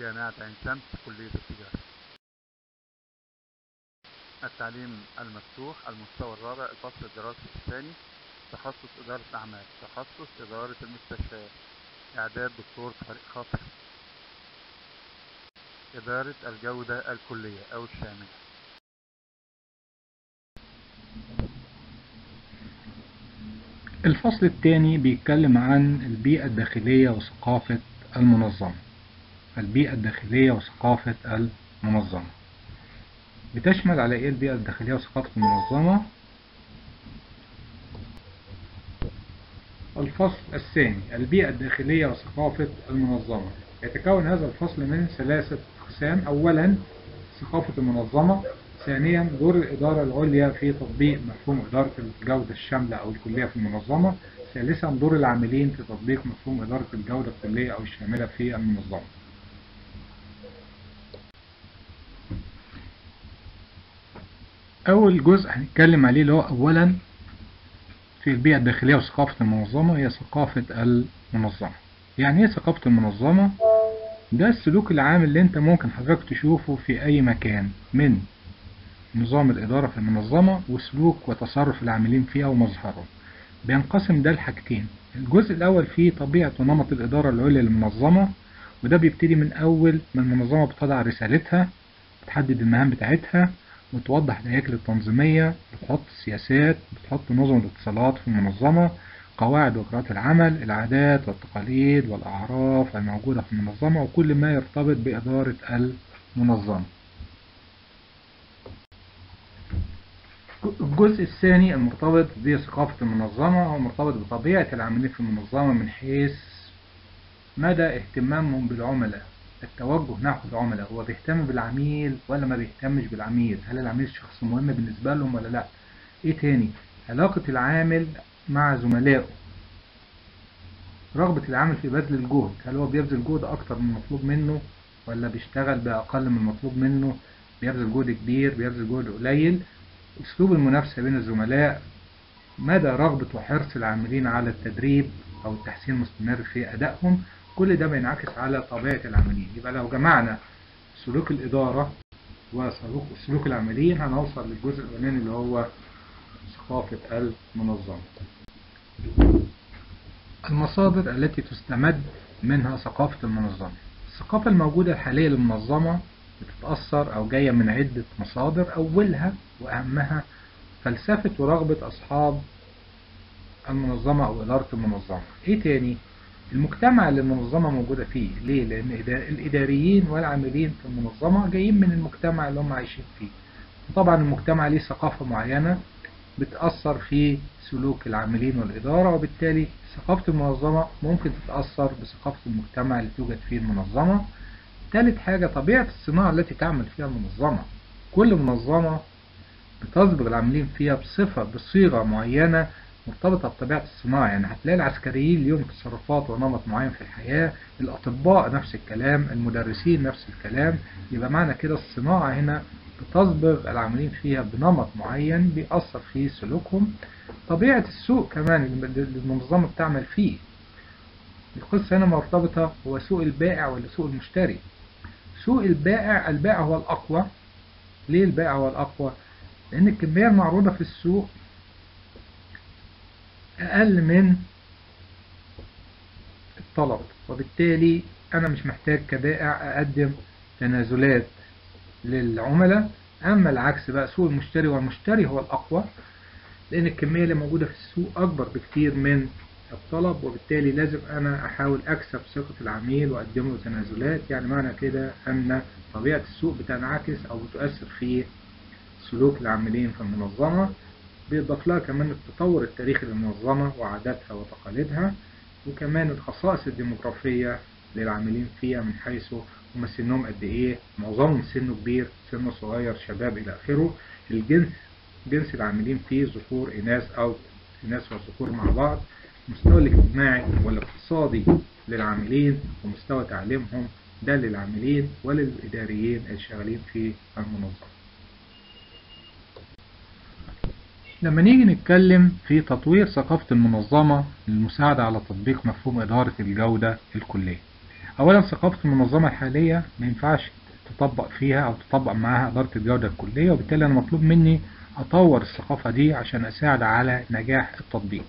جامعة عين شمس كلية التجارة. التعليم المفتوح المستوى الرابع الفصل الدراسي الثاني تخصص إدارة أعمال تخصص إدارة المستشفيات إعداد دكتور طارق خاطر. إدارة الجودة الكلية أو الشاملة. الفصل الثاني بيتكلم عن البيئة الداخلية وثقافة المنظمة. البيئة الداخلية وثقافة المنظمة. بتشمل على إيه البيئة الداخلية وثقافة المنظمة؟ الفصل الثاني البيئة الداخلية وثقافة المنظمة. يتكون هذا الفصل من ثلاثة أقسام. أولا ثقافة المنظمة. ثانيا دور الإدارة العليا في تطبيق مفهوم إدارة الجودة الشاملة أو الكلية في المنظمة. ثالثا دور العاملين في تطبيق مفهوم إدارة الجودة الكلية أو الشاملة في المنظمة. أول جزء هنتكلم عليه اللي هو أولا في البيئة الداخلية وثقافة المنظمة هي ثقافة المنظمة. يعني إيه ثقافة المنظمة؟ ده السلوك العام اللي أنت ممكن حضرتك تشوفه في أي مكان من نظام الإدارة في المنظمة وسلوك وتصرف العاملين فيها ومظهرهم بينقسم ده لحاجتين. الجزء الأول فيه طبيعة ونمط الإدارة العليا للمنظمة وده بيبتدي من أول ما المنظمة بتضع رسالتها بتحدد المهام بتاعتها وتوضح الهياكل التنظيمية بتحط السياسات بتحط نظم الاتصالات في المنظمة قواعد وإجراءات العمل العادات والتقاليد والأعراف الموجودة في المنظمة وكل ما يرتبط بإدارة المنظمة. الجزء الثاني المرتبط بثقافة المنظمة هو مرتبط بطبيعة العاملين في المنظمة من حيث مدى اهتمامهم بالعملاء. التوجه نحو العملاء هو بيهتم بالعميل ولا ما بيهتمش بالعميل؟ هل العميل شخص مهم بالنسبة لهم ولا لا؟ إيه تاني؟ علاقة العامل مع زملائه. رغبة العامل في بذل الجهد هل هو بيبذل جهد أكتر من المطلوب منه ولا بيشتغل بأقل من المطلوب منه؟ بيبذل جهد كبير بيبذل جهد قليل؟ أسلوب المنافسة بين الزملاء مدى رغبة وحرص العاملين على التدريب أو التحسين المستمر في أدائهم؟ كل ده بينعكس على طبيعة العاملين يبقى لو جمعنا سلوك الإدارة وسلوك سلوك العاملين هنوصل للجزء الأولاني اللي هو ثقافة المنظمة. المصادر التي تستمد منها ثقافة المنظمة. الثقافة الموجودة الحالية للمنظمة بتتأثر أو جاية من عدة مصادر أولها وأهمها فلسفة ورغبة أصحاب المنظمة أو إدارة المنظمة. إيه تاني؟ المجتمع اللي المنظمة موجودة فيه. ليه؟ لأن الإداريين والعاملين في المنظمة جايين من المجتمع اللي هم عايشين فيه. طبعا المجتمع ليه ثقافة معينة بتأثر في سلوك العاملين والإدارة وبالتالي ثقافة المنظمة ممكن تتأثر بثقافة المجتمع اللي توجد فيه المنظمة. ثالث حاجة طبيعة الصناعة التي تعمل فيها المنظمة. كل منظمة بتصبغ العاملين فيها بصفة بصيغة معينة مرتبطة بطبيعة الصناعة. يعني هتلاقي العسكريين ليهم تصرفات ونمط معين في الحياة. الأطباء نفس الكلام المدرسين نفس الكلام. يبقى معنى كده الصناعة هنا بتصبغ العاملين فيها بنمط معين بيأثر في سلوكهم. طبيعة السوق كمان اللي المنظمة بتعمل فيه. القصة هنا مرتبطة هو سوق البائع ولا سوق المشتري. سوق البائع البائع هو الأقوى. ليه البائع هو الأقوى؟ لأن الكمية المعروضة في السوق أقل من الطلب وبالتالي أنا مش محتاج كبائع أقدم تنازلات للعملاء أما العكس بقى سوق المشتري والمشتري هو الأقوى لأن الكمية اللي موجودة في السوق أكبر بكتير من الطلب وبالتالي لازم أنا أحاول أكسب ثقة العميل وأقدم له تنازلات. يعني معنى كده أن طبيعة السوق بتنعكس أو بتؤثر في سلوك العاملين في المنظمة. بيضاف لها كمان التطور التاريخي للمنظمة وعاداتها وتقاليدها وكمان الخصائص الديموغرافية للعاملين فيها من حيث هم سنهم قد إيه معظمهم سنه كبير سنه صغير شباب إلى آخره. الجنس جنس العاملين فيه ذكور إناث أو إناث وذكور مع بعض المستوى الاجتماعي والاقتصادي للعاملين ومستوى تعليمهم ده للعاملين وللإداريين الشغالين في المنظمة. لما نيجي نتكلم في تطوير ثقافة المنظمة للمساعدة على تطبيق مفهوم إدارة الجودة الكلية. أولا ثقافة المنظمة الحالية ما ينفعش تطبق فيها أو تطبق معاها إدارة الجودة الكلية وبالتالي أنا مطلوب مني أطور الثقافة دي عشان أساعد على نجاح التطبيق.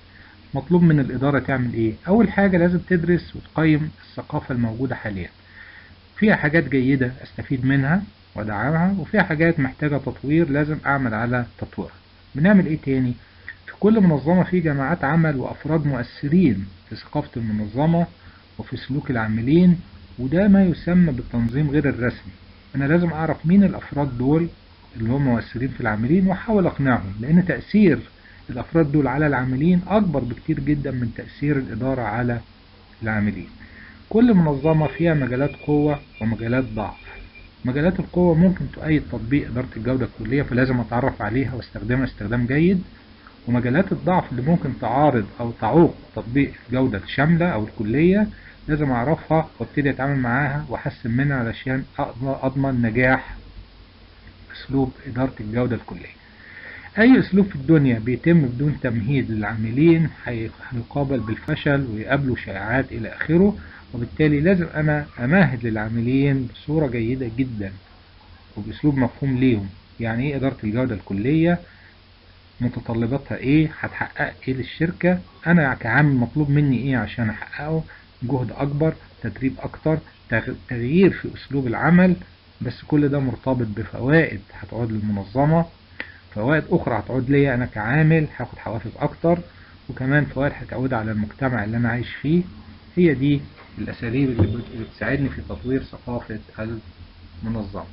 مطلوب من الإدارة تعمل إيه؟ أول حاجة لازم تدرس وتقيم الثقافة الموجودة حاليا. فيها حاجات جيدة أستفيد منها وأدعمها وفيها حاجات محتاجة تطوير لازم أعمل على تطويرها. بنعمل إيه تاني؟ في كل منظمة في جماعات عمل وأفراد مؤثرين في ثقافة المنظمة وفي سلوك العاملين وده ما يسمى بالتنظيم غير الرسمي. أنا لازم أعرف مين الأفراد دول اللي هم مؤثرين في العاملين وأحاول أقنعهم لأن تأثير الأفراد دول على العاملين أكبر بكتير جدا من تأثير الإدارة على العاملين. كل منظمة فيها مجالات قوة ومجالات ضعف. مجالات القوة ممكن تؤيد تطبيق إدارة الجودة الكلية فلازم أتعرف عليها واستخدمها استخدام جيد. ومجالات الضعف اللي ممكن تعارض أو تعوق تطبيق الجودة الشاملة أو الكلية لازم أعرفها وأبتدي أتعامل معاها وأحسن منها علشان أضمن نجاح أسلوب إدارة الجودة الكلية. أي أسلوب في الدنيا بيتم بدون تمهيد للعاملين هيقابل بالفشل ويقابلوا شائعات إلى آخره. وبالتالي لازم أنا أمهد للعاملين بصورة جيدة جدا وبأسلوب مفهوم ليهم. يعني إيه إدارة الجودة الكلية؟ متطلباتها إيه؟ هتحقق إيه للشركة؟ أنا كعامل مطلوب مني إيه عشان أحققه؟ جهد أكبر تدريب أكتر تغيير في أسلوب العمل. بس كل ده مرتبط بفوائد هتعود للمنظمة فوائد أخرى هتعود ليا أنا كعامل هاخد حوافز أكتر وكمان فوائد هتعود على المجتمع اللي أنا عايش فيه. هي دي الأساليب اللي بتساعدني في تطوير ثقافة المنظمة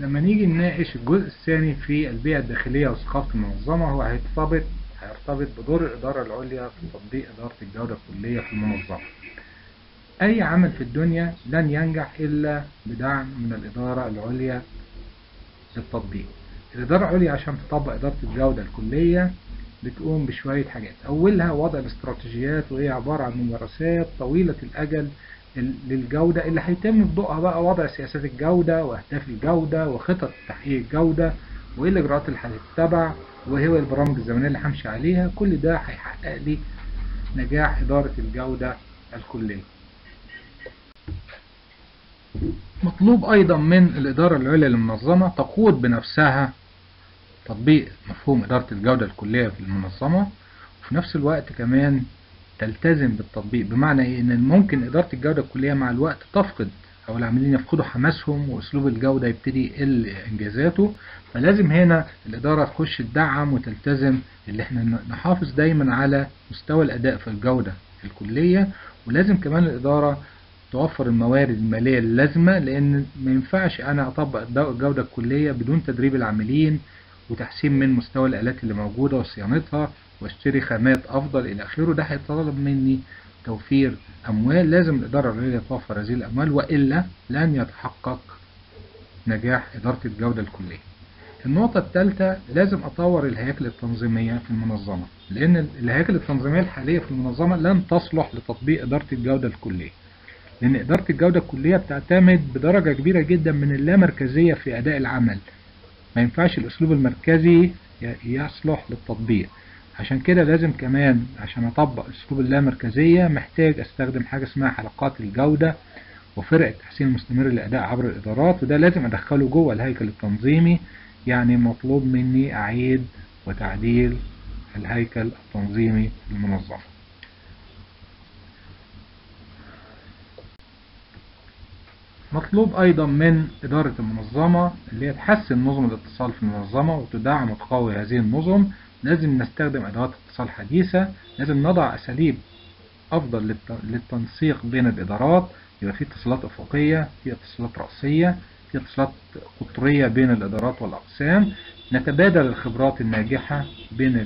لما نيجي نناقش الجزء الثاني في البيئة الداخلية وثقافة المنظمة هو هيرتبط هيرتبط بدور الإدارة العليا في تطبيق إدارة الجودة الكلية في المنظمة. أي عمل في الدنيا لن ينجح إلا بدعم من الإدارة العليا للتطبيق. الإدارة العليا عشان تطبق إدارة الجودة الكلية بتقوم بشوية حاجات أولها وضع الاستراتيجيات وهي عبارة عن ممارسات طويلة الأجل للجودة اللي هيتم بضوءها بقى وضع سياسات الجودة وأهداف الجودة وخطط تحقيق الجودة وإيه الإجراءات اللي هتتبع وإيه البرامج الزمنية اللي همشي عليها كل ده هيحقق لي نجاح إدارة الجودة الكلية. مطلوب أيضا من الإدارة العليا للمنظمة تقود بنفسها تطبيق مفهوم إدارة الجودة الكلية في المنظمة وفي نفس الوقت كمان تلتزم بالتطبيق. بمعنى إيه؟ إن ممكن إدارة الجودة الكلية مع الوقت تفقد أو العاملين يفقدوا حماسهم وأسلوب الجودة يبتدي يقل إنجازاته. فلازم هنا الإدارة تخش تدعم وتلتزم اللي إحنا نحافظ دايما على مستوى الأداء في الجودة الكلية. ولازم كمان الإدارة توفر الموارد المالية اللازمة لأن ما ينفعش أنا أطبق الجودة الكلية بدون تدريب العاملين وتحسين من مستوى الآلات اللي موجودة وصيانتها واشتري خامات أفضل إلى آخره ده هيتطلب مني توفير أموال لازم الإدارة العليا توفر هذه الأموال وإلا لن يتحقق نجاح إدارة الجودة الكلية. النقطة الثالثة لازم أطور الهياكل التنظيمية في المنظمة لأن الهياكل التنظيمية الحالية في المنظمة لن تصلح لتطبيق إدارة الجودة الكلية لأن إدارة الجودة الكلية بتعتمد بدرجة كبيرة جدا من اللامركزية في أداء العمل. ما ينفعش الأسلوب المركزي يصلح للتطبيق. عشان كده لازم كمان عشان أطبق اسلوب اللامركزية محتاج أستخدم حاجة اسمها حلقات الجودة وفرق التحسين المستمر للأداء عبر الإدارات وده لازم أدخله جوه الهيكل التنظيمي يعني مطلوب مني أعيد وتعديل الهيكل التنظيمي للمنظمة مطلوب أيضا من إدارة المنظمة اللي هي تحسن نظم الاتصال في المنظمة وتدعم وتقوي هذه النظم. لازم نستخدم أدوات اتصال حديثة. لازم نضع أساليب أفضل للتنسيق بين الإدارات. يبقى في اتصالات أفقية في اتصالات رأسية في اتصالات قطرية بين الإدارات والأقسام. نتبادل الخبرات الناجحة بين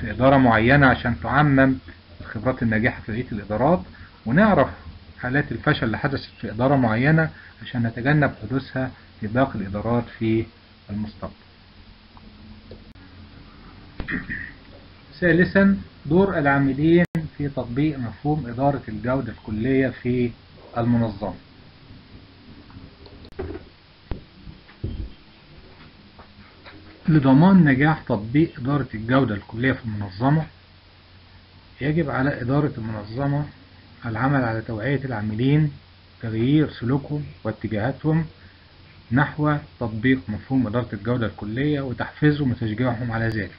في إدارة معينة عشان تعمم الخبرات الناجحة في بقية الإدارات. ونعرف حالات الفشل اللي حدثت في إدارة معينة عشان نتجنب حدوثها في باقي الإدارات في المستقبل. ثالثا دور العاملين في تطبيق مفهوم إدارة الجودة الكلية في المنظمة. لضمان نجاح تطبيق إدارة الجودة الكلية في المنظمة يجب على إدارة المنظمة العمل على توعية العاملين تغيير سلوكهم واتجاهاتهم نحو تطبيق مفهوم إدارة الجودة الكلية وتحفيزهم وتشجيعهم على ذلك.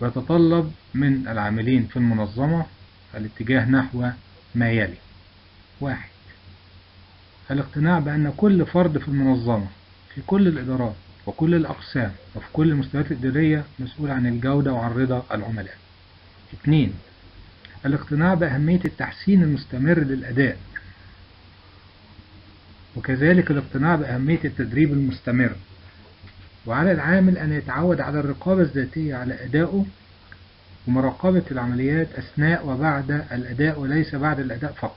ويتطلب من العاملين في المنظمة الاتجاه نحو ما يلي. واحد. الاقتناع بأن كل فرد في المنظمة في كل الإدارات وكل الأقسام وفي كل المستويات الإدارية مسؤول عن الجودة وعن رضا العملاء. اثنين. الاقتناع بأهمية التحسين المستمر للأداء وكذلك الاقتناع بأهمية التدريب المستمر. وعلى العامل أن يتعود على الرقابة الذاتية على أدائه ومراقبة العمليات أثناء وبعد الأداء وليس بعد الأداء فقط.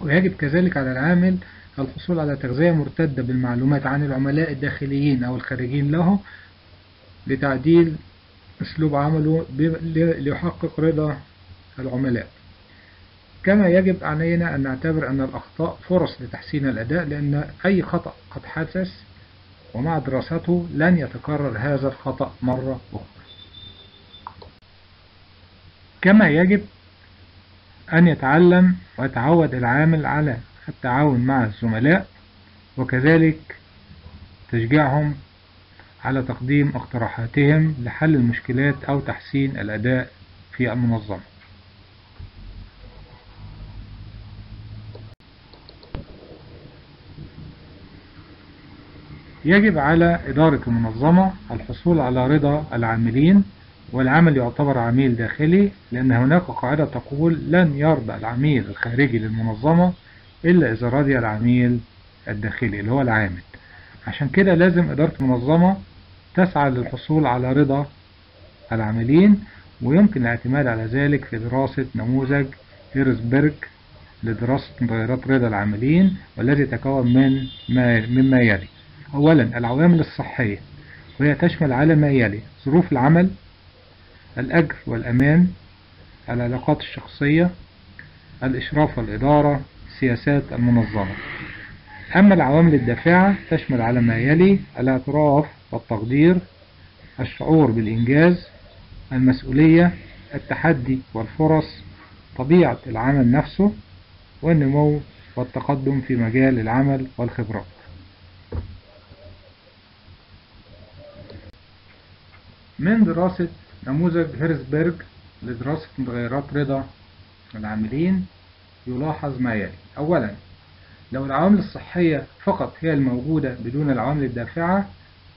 ويجب كذلك على العامل الحصول على تغذية مرتدة بالمعلومات عن العملاء الداخليين أو الخارجين له لتعديل أسلوب عمله ليحقق رضا العملاء. كما يجب علينا أن نعتبر أن الأخطاء فرص لتحسين الأداء لأن أي خطأ قد حدث ومع دراسته لن يتكرر هذا الخطأ مرة أخرى. كما يجب أن يتعلم ويتعود العامل على التعاون مع الزملاء وكذلك تشجيعهم على تقديم اقتراحاتهم لحل المشكلات أو تحسين الأداء في المنظمة. يجب على إدارة المنظمة الحصول على رضا العاملين والعمل يعتبر عميل داخلي لأن هناك قاعدة تقول لن يرضى العميل الخارجي للمنظمة إلا إذا رضي العميل الداخلي اللي هو العامل. عشان كده لازم إدارة المنظمة تسعى للحصول على رضا العاملين ويمكن الاعتماد على ذلك في دراسة نموذج هيرسبرج لدراسة متغيرات رضا العاملين والذي يتكون من ما مما يلي. أولا العوامل الصحية وهي تشمل على ما يلي ظروف العمل الأجر والأمان العلاقات الشخصية الإشراف والإدارة سياسات المنظمة. أما العوامل الدافعة تشمل على ما يلي الاعتراف والتقدير الشعور بالإنجاز المسؤولية التحدي والفرص طبيعة العمل نفسه والنمو والتقدم في مجال العمل والخبرات. من دراسة نموذج هيرسبرج لدراسة متغيرات رضا العاملين يلاحظ ما يلي. أولا لو العوامل الصحية فقط هي الموجودة بدون العوامل الدافعة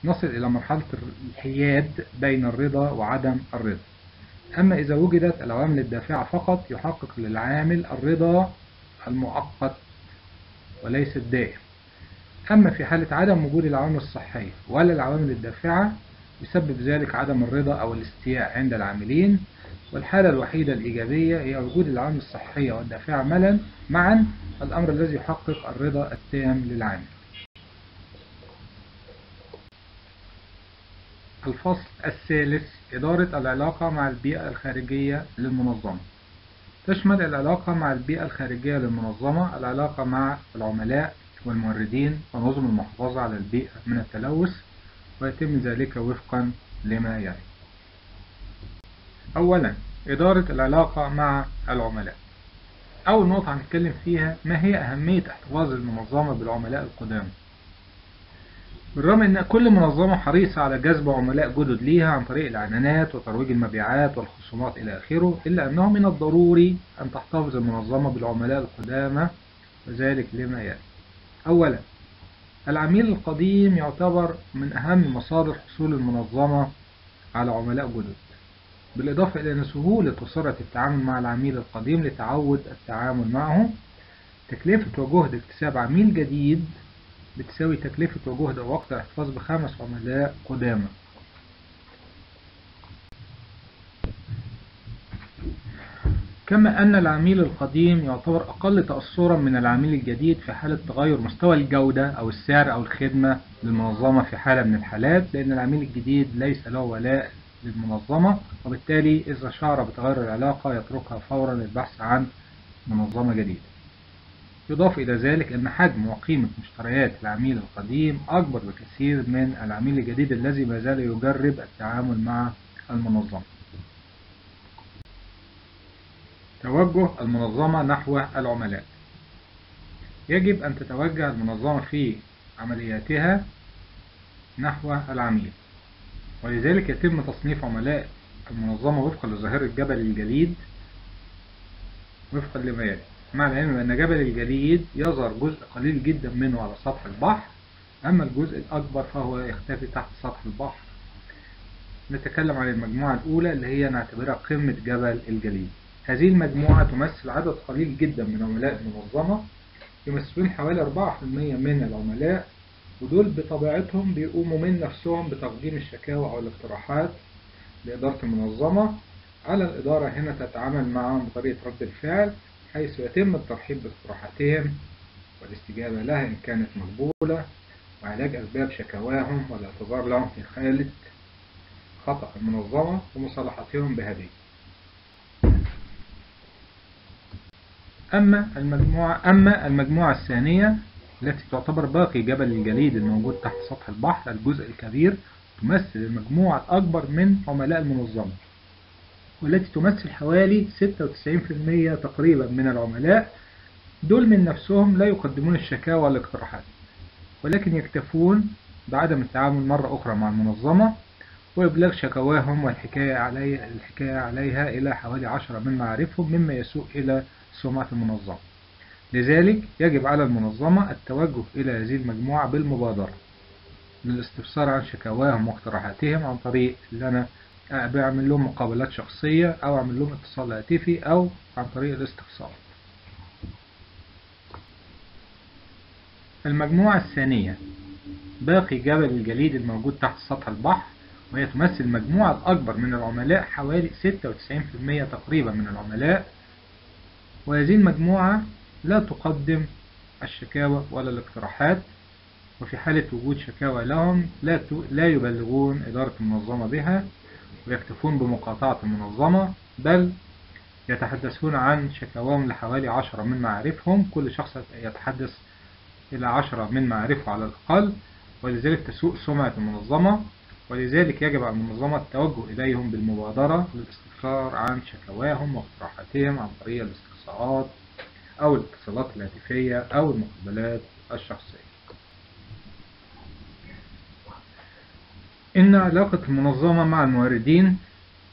نصل إلى مرحلة الحياد بين الرضا وعدم الرضا. أما إذا وجدت العوامل الدافعة فقط يحقق للعامل الرضا المؤقت وليس الدائم. أما في حالة عدم وجود العوامل الصحية ولا العوامل الدافعة يسبب ذلك عدم الرضا أو الاستياء عند العاملين والحالة الوحيدة الإيجابية هي وجود العوامل الصحية والدافعة ملا معا الأمر الذي يحقق الرضا التام للعامل. الفصل الثالث إدارة العلاقة مع البيئة الخارجية للمنظمة. تشمل العلاقة مع البيئة الخارجية للمنظمة العلاقة مع العملاء والموردين ونظم المحافظة على البيئة من التلوث ويتم ذلك وفقا لما يلي. أولا إدارة العلاقة مع العملاء. أول نقطة هنتكلم فيها ما هي أهمية احتفاظ المنظمة بالعملاء القدامى بالرغم أن كل منظمة حريصة على جذب عملاء جدد ليها عن طريق الإعلانات وترويج المبيعات والخصومات إلى آخره إلا أنه من الضروري أن تحتفظ المنظمة بالعملاء القدامى وذلك لما يلي. أولا العميل القديم يعتبر من أهم مصادر حصول المنظمة على عملاء جدد بالإضافة إلى أن سهولة وسرعة التعامل مع العميل القديم لتعود التعامل معه تكلفة وجهد اكتساب عميل جديد بتساوي تكلفة وجهد ووقت الاحتفاظ بخمس عملاء قدامى كما أن العميل القديم يعتبر أقل تأثرا من العميل الجديد في حالة تغير مستوى الجودة أو السعر أو الخدمة للمنظمة في حالة من الحالات لأن العميل الجديد ليس له ولاء للمنظمة وبالتالي إذا شعر بتغير العلاقة يتركها فورا للبحث عن منظمة جديدة. يضاف إلى ذلك أن حجم وقيمة مشتريات العميل القديم أكبر بكثير من العميل الجديد الذي ما زال يجرب التعامل مع المنظمة. توجه المنظمة نحو العملاء. يجب أن تتوجه المنظمة في عملياتها نحو العميل. ولذلك يتم تصنيف عملاء المنظمة وفقا لظاهرة جبل الجليد. وفقا لما يلي. مع العلم بأن جبل الجليد يظهر جزء قليل جدا منه على سطح البحر. أما الجزء الأكبر فهو يختفي تحت سطح البحر. نتكلم عن المجموعة الأولى اللي هي نعتبرها قمة جبل الجليد. هذه المجموعة تمثل عدد قليل جدا من عملاء المنظمة يمثلون حوالي 4% من العملاء ودول بطبيعتهم بيقوموا من نفسهم بتقديم الشكاوى أو الاقتراحات لإدارة المنظمة. على الإدارة هنا تتعامل معهم بطريقة رد الفعل حيث يتم الترحيب باقتراحاتهم والاستجابة لها إن كانت مقبولة وعلاج أسباب شكواهم والاعتذار لهم في حالة خطأ المنظمة ومصالحتهم بهذه. أما المجموعة أما المجموعة الثانية التي تعتبر باقي جبل الجليد الموجود تحت سطح البحر الجزء الكبير تمثل المجموعة الأكبر من عملاء المنظمة والتي تمثل حوالي 96% تقريبا من العملاء. دول من نفسهم لا يقدمون الشكاوى والاقتراحات ولكن يكتفون بعدم التعامل مرة أخرى مع المنظمة وإبلاغ شكواهم والحكاية عليها الحكاية عليها إلى حوالي عشرة من معارفهم مما يسوء إلى سمعة المنظمة. لذلك يجب على المنظمة التوجه إلى هذه المجموعة بالمبادرة للاستفسار عن شكواهم واقتراحاتهم عن طريق اللي أنا بعمل لهم مقابلات شخصية أو أعمل لهم اتصال هاتفي أو عن طريق الاستفسار. المجموعة الثانية باقي جبل الجليد الموجود تحت سطح البحر وهي تمثل المجموعة الأكبر من العملاء حوالي 96% تقريبا من العملاء. وهذه المجموعة لا تقدم الشكاوى ولا الاقتراحات وفي حالة وجود شكاوى لهم لا لا يبلغون إدارة المنظمة بها ويكتفون بمقاطعة المنظمة بل يتحدثون عن شكاواهم لحوالي عشرة من معارفهم كل شخص يتحدث إلى عشرة من معارفه على الأقل ولذلك تسوء سمعة المنظمة ولذلك يجب على المنظمة التوجه إليهم بالمبادرة للاستفسار عن شكواهم واقتراحاتهم عن طريق الاستفسارات أو الاتصالات الهاتفية أو المقابلات الشخصية. إن علاقة المنظمة مع الموردين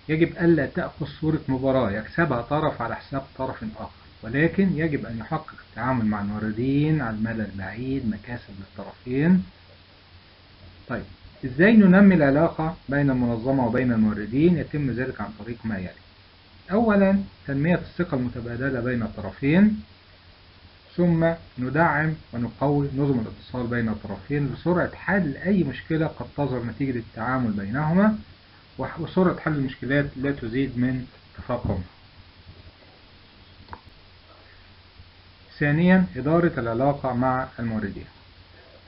يجب ألا تأخذ صورة مباراة يكسبها طرف على حساب طرف آخر ولكن يجب أن يحقق التعامل مع الموردين على المدى البعيد مكاسب للطرفين. طيب إزاي ننمي العلاقة بين المنظمة وبين الموردين؟ يتم ذلك عن طريق ما يلي. أولا تنمية الثقة المتبادلة بين الطرفين ثم ندعم ونقوي نظم الاتصال بين الطرفين لسرعة حل أي مشكلة قد تظهر نتيجة التعامل بينهما وسرعة حل المشكلات لا تزيد من تفاقمها. ثانيا إدارة العلاقة مع الموردين.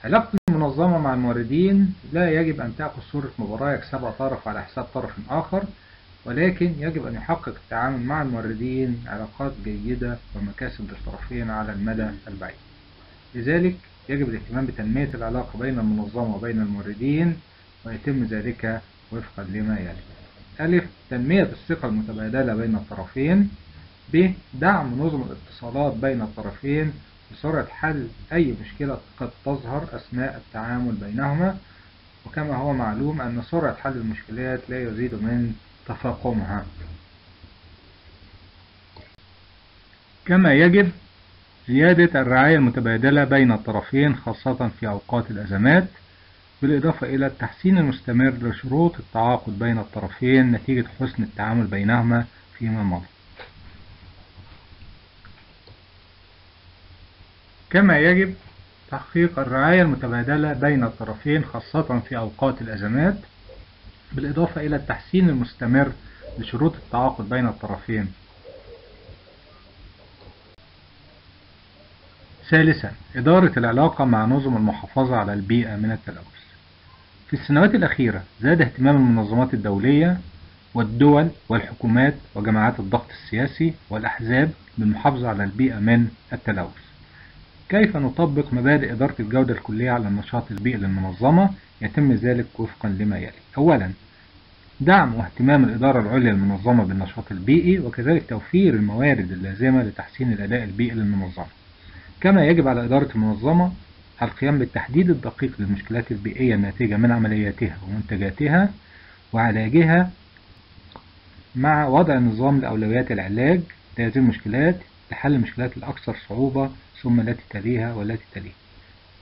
علاقة المنظمة مع الموردين لا يجب أن تأخذ صورة مباراة يكسبها طرف على حساب طرف آخر ولكن يجب أن يحقق التعامل مع الموردين علاقات جيدة ومكاسب للطرفين على المدى البعيد. لذلك يجب الاهتمام بتنمية العلاقة بين المنظمة وبين الموردين ويتم ذلك وفقا لما يلي. ألف تنمية الثقة المتبادلة بين الطرفين. ب دعم نظم الاتصالات بين الطرفين بسرعة حل أي مشكلة قد تظهر أثناء التعامل بينهما. وكما هو معلوم أن سرعة حل المشكلات لا يزيد من تفاقمها. كما يجب زيادة الرعاية المتبادلة بين الطرفين خاصة في أوقات الأزمات بالإضافة إلى التحسين المستمر لشروط التعاقد بين الطرفين نتيجة حسن التعامل بينهما فيما مضى. كما يجب تحقيق الرعاية المتبادلة بين الطرفين خاصة في أوقات الأزمات بالإضافة إلى التحسين المستمر لشروط التعاقد بين الطرفين. ثالثا إدارة العلاقة مع نظم المحافظة على البيئة من التلوث. في السنوات الأخيرة زاد اهتمام المنظمات الدولية والدول والحكومات وجماعات الضغط السياسي والأحزاب بالمحافظة على البيئة من التلوث. كيف نطبق مبادئ إدارة الجودة الكلية على النشاط البيئي للمنظمة يتم ذلك وفقا لما يلي؟ أولا دعم واهتمام الإدارة العليا للمنظمة بالنشاط البيئي وكذلك توفير الموارد اللازمة لتحسين الأداء البيئي للمنظمة كما يجب على إدارة المنظمة القيام بالتحديد الدقيق للمشكلات البيئية الناتجة من عملياتها ومنتجاتها وعلاجها. مع وضع نظام لأولويات العلاج لهذه المشكلات لحل المشكلات الأكثر صعوبة ثم التي تليها والتي تليها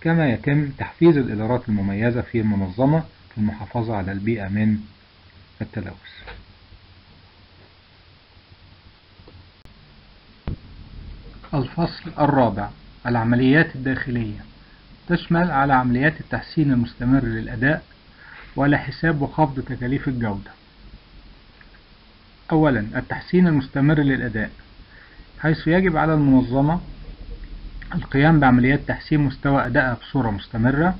كما يتم تحفيز الإدارات المميزة في المنظمة في المحافظة على البيئة من التلوث. الفصل الرابع العمليات الداخلية. تشمل على عمليات التحسين المستمر للأداء وعلى حساب وخفض تكاليف الجودة. أولا التحسين المستمر للأداء حيث يجب على المنظمة القيام بعمليات تحسين مستوى أدائها بصورة مستمرة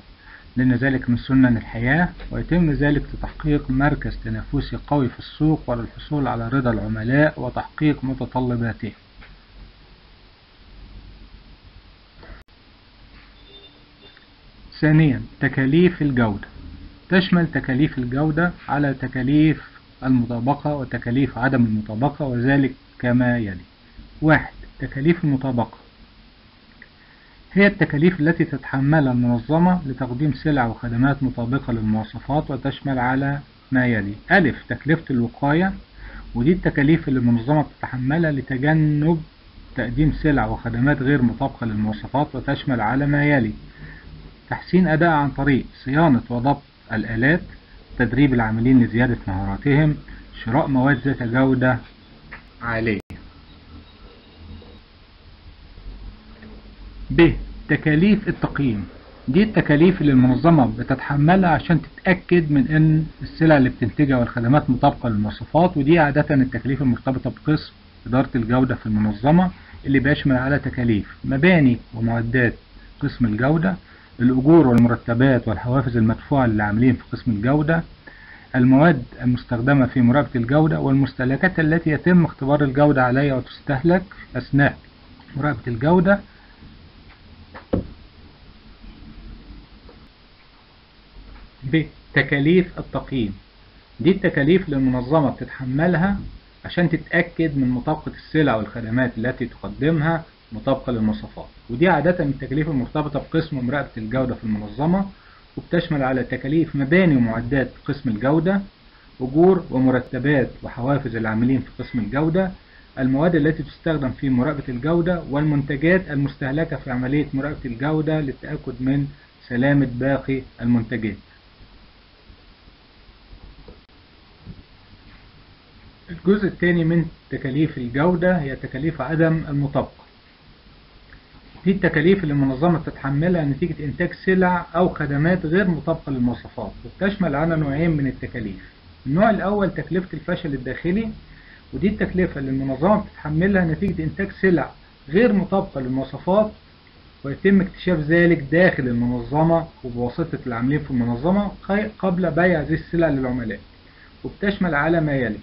لأن ذلك من سنن الحياة ويتم ذلك لتحقيق مركز تنافسي قوي في السوق وللحصول على رضا العملاء وتحقيق متطلباتهم ثانيا تكاليف الجودة. تشمل تكاليف الجودة على تكاليف المطابقة وتكاليف عدم المطابقة وذلك كما يلي. واحد تكاليف المطابقة. هي التكاليف التي تتحملها المنظمة لتقديم سلع وخدمات مطابقة للمواصفات وتشمل على ما يلي. ألف تكلفة الوقاية. ودي التكاليف اللي المنظمة بتتحملها لتجنب تقديم سلع وخدمات غير مطابقة للمواصفات وتشمل على ما يلي. تحسين أداء عن طريق صيانة وضبط الآلات تدريب العاملين لزيادة مهاراتهم شراء مواد ذات جودة عالية. ب تكاليف التقييم. دي التكاليف اللي المنظمة بتتحملها عشان تتأكد من إن السلع اللي بتنتجها والخدمات مطابقة للمواصفات ودي عادة التكاليف المرتبطة بقسم إدارة الجودة في المنظمة اللي بيشمل على تكاليف مباني ومعدات قسم الجودة الأجور والمرتبات والحوافز المدفوعة للعاملين في قسم الجودة المواد المستخدمة في مراقبة الجودة والمستهلكات التي يتم اختبار الجودة عليها وتستهلك أثناء مراقبة الجودة ب تكاليف التقييم. دي التكاليف اللي المنظمة بتتحملها عشان تتأكد من مطابقة السلع والخدمات التي تقدمها مطابقة للمواصفات. ودي عادة التكاليف المرتبطة بقسم مراقبة الجودة في المنظمة وبتشمل على تكاليف مباني ومعدات قسم الجودة أجور ومرتبات وحوافز العاملين في قسم الجودة المواد التي تستخدم في مراقبة الجودة والمنتجات المستهلكة في عملية مراقبة الجودة للتأكد من سلامة باقي المنتجات. الجزء الثاني من تكاليف الجودة هي تكاليف عدم المطابقة. دي التكاليف اللي المنظمة تتحملها نتيجة إنتاج سلع أو خدمات غير مطابقة للمواصفات وبتشمل على نوعين من التكاليف. النوع الأول تكلفة الفشل الداخلي ودي التكلفة اللي المنظمة بتتحملها نتيجة إنتاج سلع غير مطابقة للمواصفات ويتم اكتشاف ذلك داخل المنظمة وبواسطة العاملين في المنظمة قبل بيع هذه السلع للعملاء وبتشمل على ما يلي.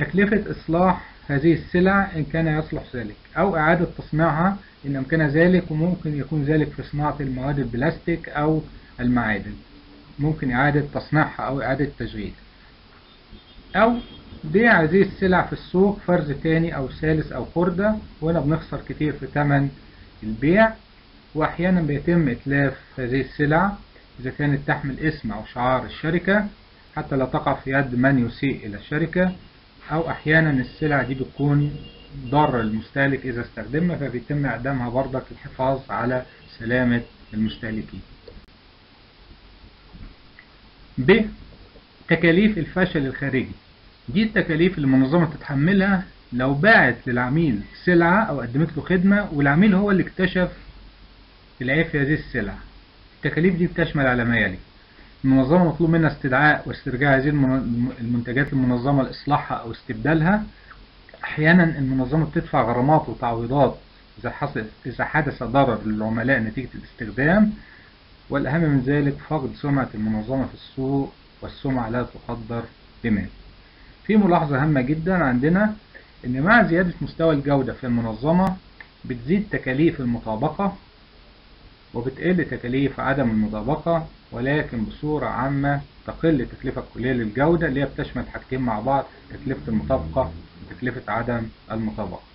تكلفة إصلاح هذه السلع إن كان يصلح ذلك أو إعادة تصنيعها إن أمكن ذلك وممكن يكون ذلك في صناعة المواد البلاستيك أو المعادن. ممكن إعادة تصنيعها أو إعادة تشغيل أو بيع هذه السلع في السوق فرز تاني أو ثالث أو خردة وهنا بنخسر كتير في ثمن البيع. وأحيانا بيتم إتلاف هذه السلع إذا كانت تحمل اسم أو شعار الشركة حتى لا تقع في يد من يسيء إلى الشركة. أو أحيانا السلع دي بتكون ضارة للمستهلك إذا استخدمها فبيتم إعدامها برضك للحفاظ على سلامة المستهلكين. ب تكاليف الفشل الخارجي دي التكاليف اللي المنظمة تتحملها لو باعت للعميل سلعة أو قدمت له خدمة والعميل هو اللي اكتشف العيب في هذه السلع. التكاليف دي بتشمل على ما يلي المنظمة مطلوب منها استدعاء واسترجاع هذه المنتجات المنظمة لإصلاحها أو استبدالها. أحيانا المنظمة بتدفع غرامات وتعويضات إذا حصل إذا حدث ضرر للعملاء نتيجة الاستخدام. والأهم من ذلك فقد سمعة المنظمة في السوق والسمعة لا تقدر بمال. في ملاحظة هامة جدا عندنا إن مع زيادة مستوى الجودة في المنظمة بتزيد تكاليف المطابقة. وبتقل تكاليف عدم المطابقة ولكن بصورة عامة تقل التكلفة الكلية للجودة اللي هي بتشمل حاجتين مع بعض تكلفة المطابقة وتكلفة عدم المطابقة